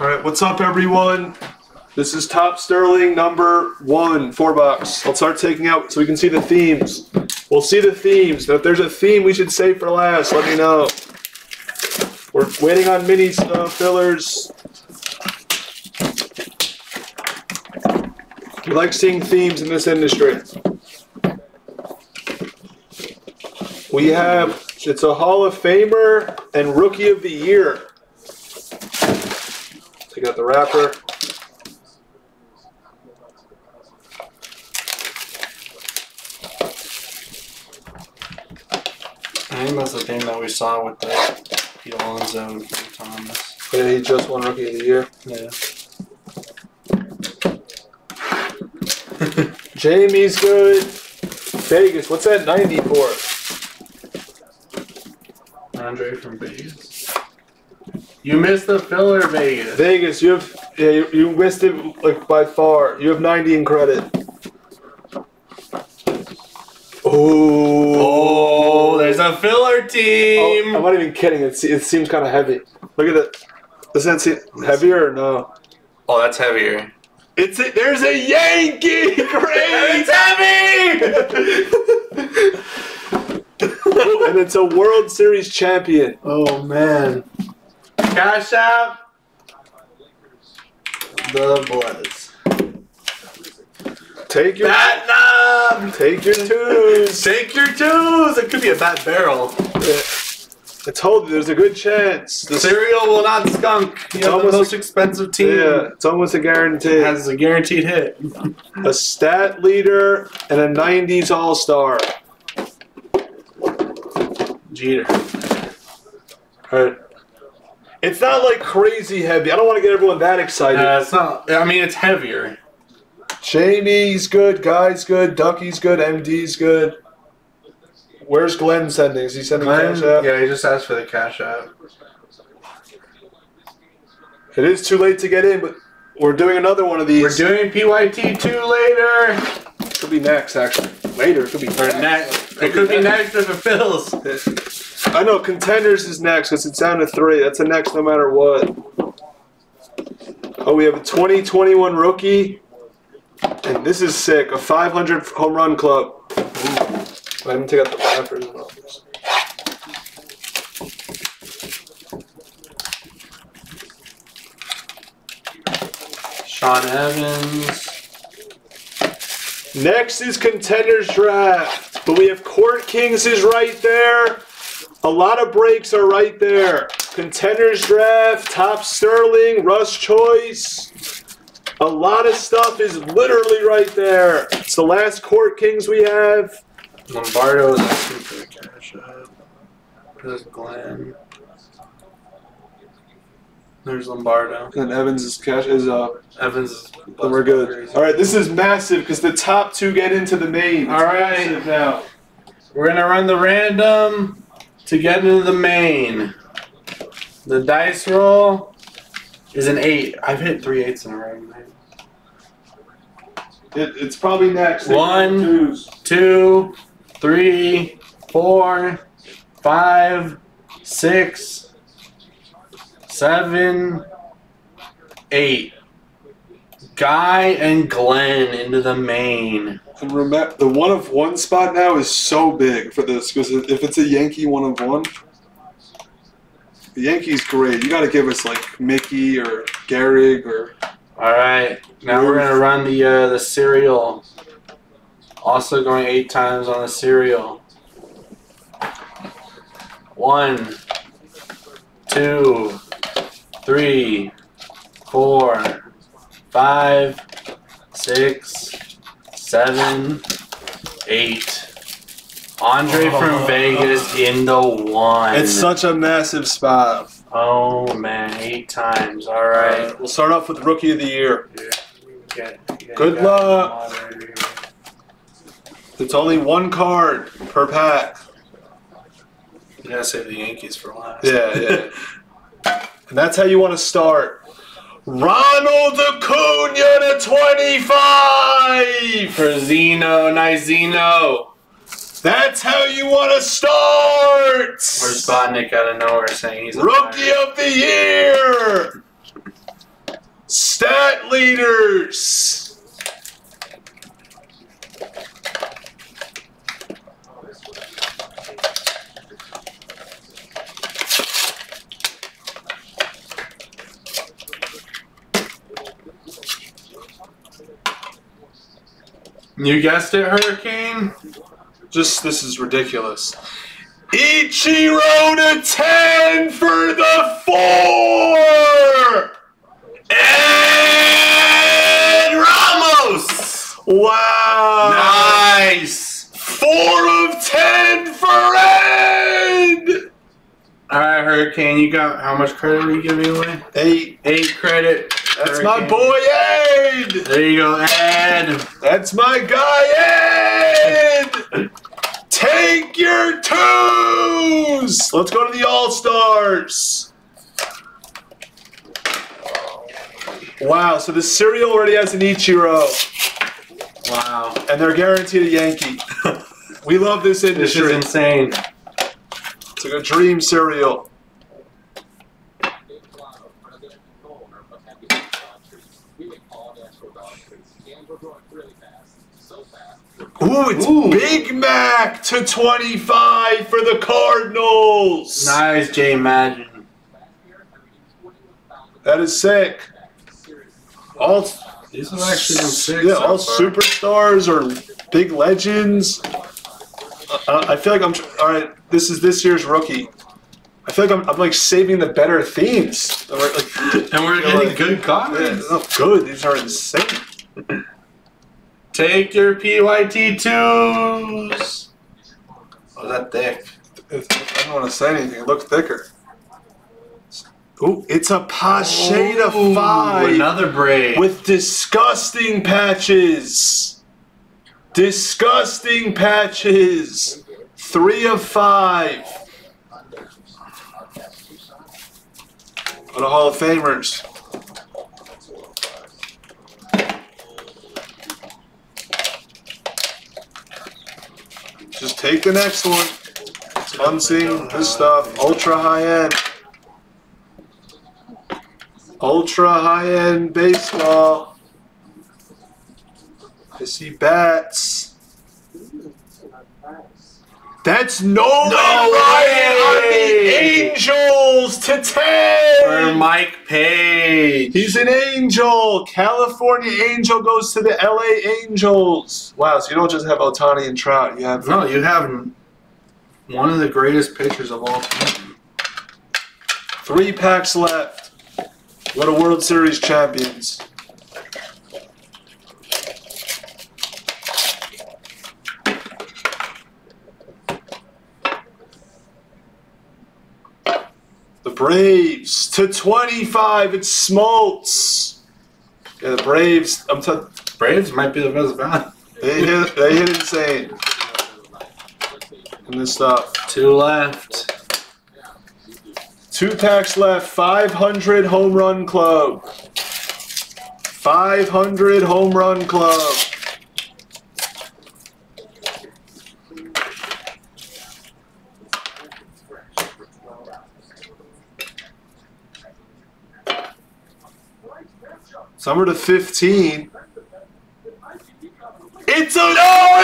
All right, what's up, everyone? This is Topps Sterling number one, four bucks. I'll start taking out so we can see the themes. We'll see the themes. Now, if there's a theme we should save for last, let me know. We're waiting on mini uh, fillers. We like seeing themes in this industry. We have it's a Hall of Famer and Rookie of the Year. Take out the wrapper. I think that's the thing that we saw with the Pete Alonso and Thomas. Yeah, he just won Rookie of the Year. Yeah. Jamie's good. Vegas, what's that 90 for? Andre from Vegas. You missed the filler, Vegas. Vegas, you have yeah, you, you missed it like by far. You have 90 in credit. Oh, oh. there's a filler team. Oh, I'm not even kidding. It, it seems kind of heavy. Look at it. Does that seem heavier or no? Oh, that's heavier. It's a, there's a Yankee. Great. heavy. and it's a World Series champion. oh man. Cash App. The Bloods. Take your Bat knob. take your twos. Take your twos. It could be a bat barrel. I told you, there's a good chance. The serial will not skunk. You It's know, the almost most expensive team yeah, it's almost a guarantee. It has a guaranteed hit. a stat leader and a 90s All Star. Jeter. Right. It's not like crazy heavy. I don't want to get everyone that excited. Uh, it's not. I mean, it's heavier. Jamie's good, Guy's good, Ducky's good, MD's good. Where's Glenn sending? Is he sending Glenn, cash out? yeah, he just asked for the cash app. It is too late to get in, but we're doing another one of these. We're doing PYT two later. Could be next, actually. Later, it could be Or next. It could be next if it fills. I know contenders is next because it's down to three. That's a next no matter what. Oh, we have a 2021 rookie, and this is sick. A 500 home run club. Let me take out the wrappers and all this. Sean Evans. Next is contenders draft, but we have Court Kings is right there. A lot of breaks are right there. Contenders draft, top Sterling, Russ Choice. A lot of stuff is literally right there. It's the last Court Kings we have. Lombardo is asking for the cash app. There's Glenn. There's Lombardo. And Evans is cash is uh Evans is. then we're good. All right, this is massive because the top two get into the main. All right. Now. We're gonna run the random to get into the main. The dice roll is an eight. I've hit three eights in a row. It, it's probably next. One. Two, three, four, five, six, seven, eight. Guy and Glenn into the main. And remember, the one of one spot now is so big for this because if it's a Yankee one of one, the Yankee's great. You got to give us like Mickey or Gehrig or All right, now we're gonna run the uh, the serial. Also going eight times on the serial. One, two, three, four, five, six, seven, eight. Andre oh. from Vegas in the one. it's such a massive spot. oh man, eight times. All right. We'll start off with Rookie of the Year. Get- get- Good luck. the moderator here. It's only one card per pack. You gotta save the Yankees for last. Yeah, yeah. and that's how you want to start. Ronald Acuna to 25! For Zeno, nice Zeno. That's how you want to start! Where's Botnick out of nowhere saying he's a Rookie of the Year! Stat leaders. You guessed it, Hurricane. Just this is ridiculous. Ichiro to 10 for the four! Ed Ramos. Wow! Nice. Four of 10 for Ed! All right, Hurricane. You got how much credit are you giving away? Eight. Eight credit. That's my boy Ed! There you go, Ed. That's my guy Ed! Take your twos! Let's go to the All Stars. Wow, so the serial already has an Ichiro, Wow. and they're guaranteed a Yankee. We love this industry. This is insane. It's like a dream serial. Ooh, it's Ooh. Big Mac to 25 for the Cardinals. Nice, Jay Imagine. That is sick. All These have actually sick. yeah, so all far. superstars or big legends. Uh, I feel like I'm. All right, this is this year's rookie. I feel like I'm, I'm like saving the better themes. Like, And we're getting like- good yeah, comments. oh, good. These are insane. Take your PYT twos. Oh, that thick. It's, I don't want to say anything. It looks thicker. Ooh, it's a Pache to Ooh, five Another braid. with disgusting patches. Disgusting patches. Three of five. For the Hall of Famers. Just take the next one. Unseen this stuff. Ultra high end. Ultra high end baseball. I see bats. That's no, no, Ryan on the! Angels to For 10. Mike Page. He's an angel. California Angel goes to the LA Angels. Wow, so you don't just have Ohtani and Trout. You have No, you have one of the greatest pitchers of all time. three packs left. What a World Series champions. The Braves to 25. It's Smoltz. Yeah, the Braves. I'm t- Braves might be the best value. they hit. They hit insane. And this stuff. Two left. Two packs left. 500 home run club. 500 home run club. Summer to 15. It's a no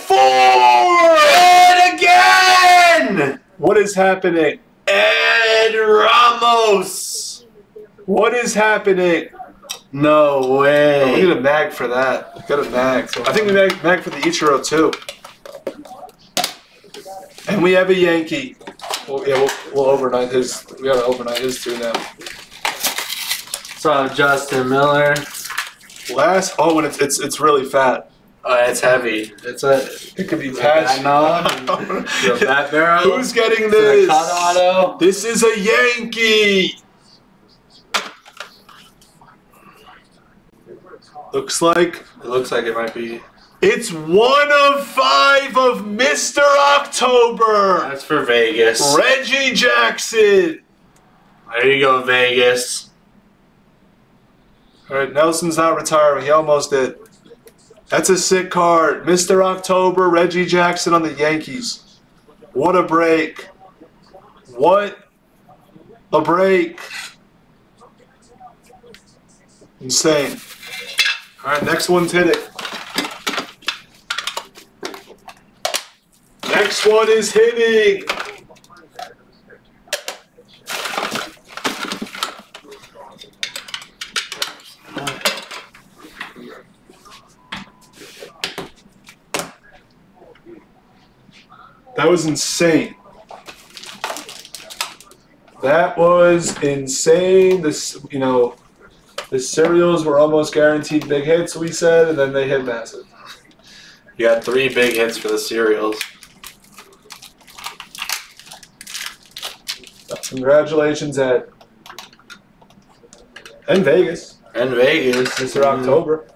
four! And again! What is happening? Ed Ramos! What is happening? No way. We way. need a mag for that. We Got a mag. I think we mag, mag for the Ichiro too. And we have a Yankee. Well, yeah, we'll, we'll overnight his. We gotta overnight his too now. So Justin Miller. Last. Oh, and it's it's it's really fat. Oh, it's heavy. It's a It could be knob? bat barrel. Who's getting this? auto. This is a Yankee. Looks like It looks like it might be. it's one of five of Mr. October. That's for Vegas. Reggie Jackson. There you go, Vegas. All right, Nelson's not retiring. He almost did. That's a sick card. Mr. October, Reggie Jackson on the Yankees. What a break. What a break. Insane. All right, next one's hitting. Next one is hitting. That was insane. That was insane. This, you know, the serials were almost guaranteed big hits. We said, and then they hit massive. You got three big hits for the serials. Congratulations, at And Vegas, And Vegas. Mr. October.